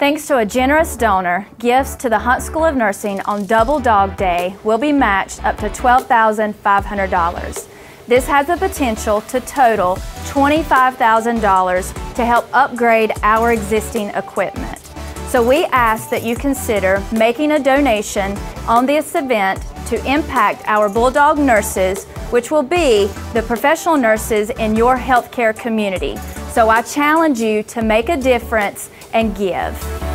Thanks to a generous donor, gifts to the Hunt School of Nursing on Double Dawg Day will be matched up to $12,500. This has the potential to total $25,000 to help upgrade our existing equipment. So we ask that you consider making a donation on this event to impact our Bulldog nurses, which will be the professional nurses in your healthcare community. So I challenge you to make a difference and give.